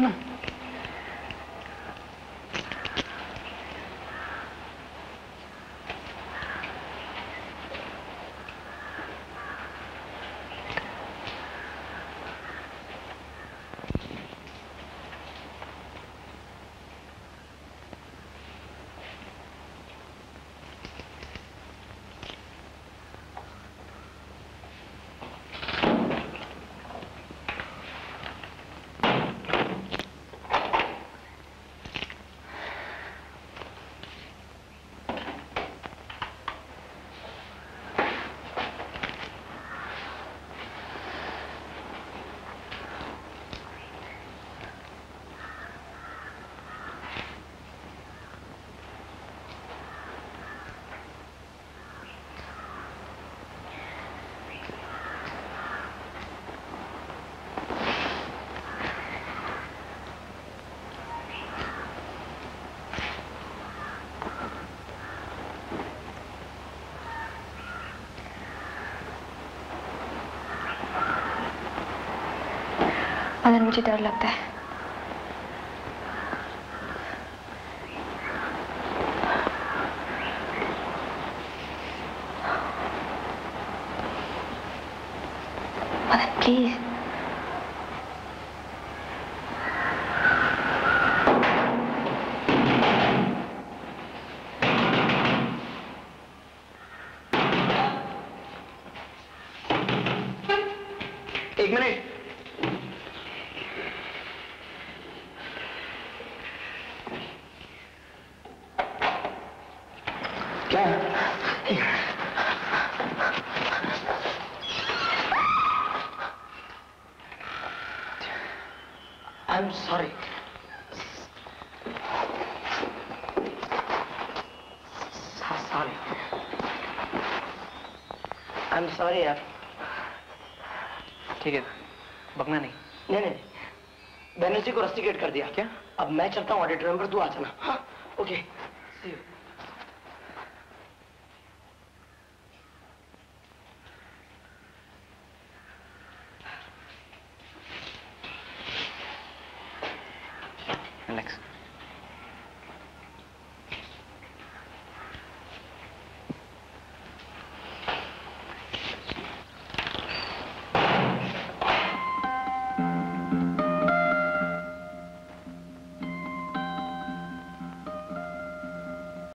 ना मुझे डर लगता है। प्लीज़ एक मिनट। क्या? I am sorry sorry I am sorry यार. ठीक है बकना नहीं। नहीं नहीं बैनर्जी को रस्टिकेट कर दिया। क्या? अब मैं चलता हूँ ऑडिटोरियम पर तू आ जाना। हाँ। Okay see you Alex.